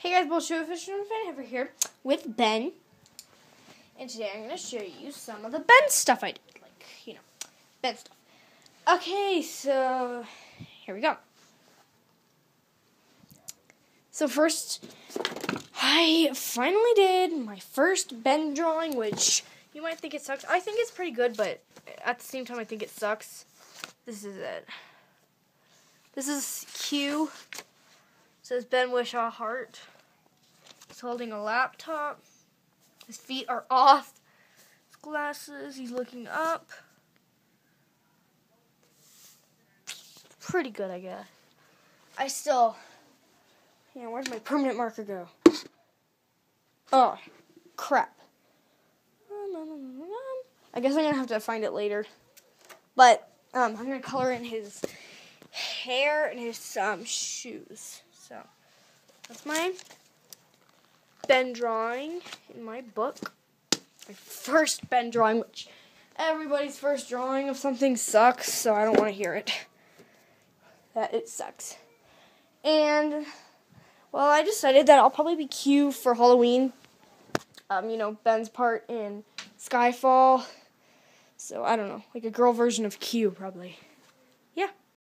Hey guys, Bullshit Fisherman Fan over here with Ben. And today I'm going to show you some of the Ben stuff I did. Like, you know, Ben stuff. Okay, so here we go. So first, I finally did my first Ben drawing, which you might think it sucks. I think it's pretty good, but at the same time I think it sucks. This is it. This is Q says Ben Whishaw Heart. He's holding a laptop. His feet are off. His glasses. He's looking up. Pretty good, I guess. I still. Yeah, where'd my permanent marker go? Oh, crap. I guess I'm gonna have to find it later. But um, I'm gonna color in his hair and his um, shoes. So that's my Ben drawing in my book. My first Ben drawing, which everybody's first drawing of something sucks, so I don't want to hear it. That it sucks. And well, I decided that I'll probably be Q for Halloween. Um, you know, Ben's part in Skyfall. So I don't know, like a girl version of Q, probably. Yeah.